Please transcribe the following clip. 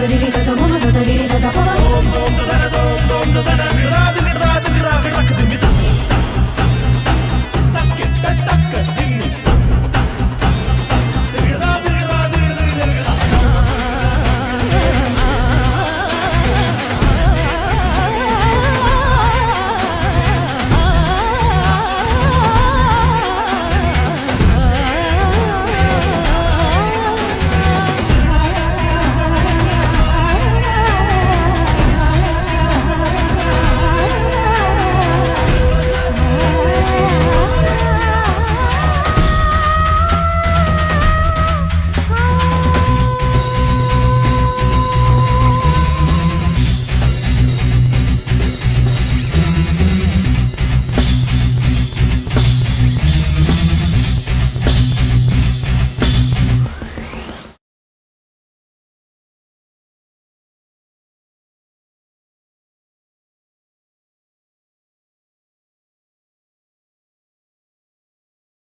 努力，再做梦。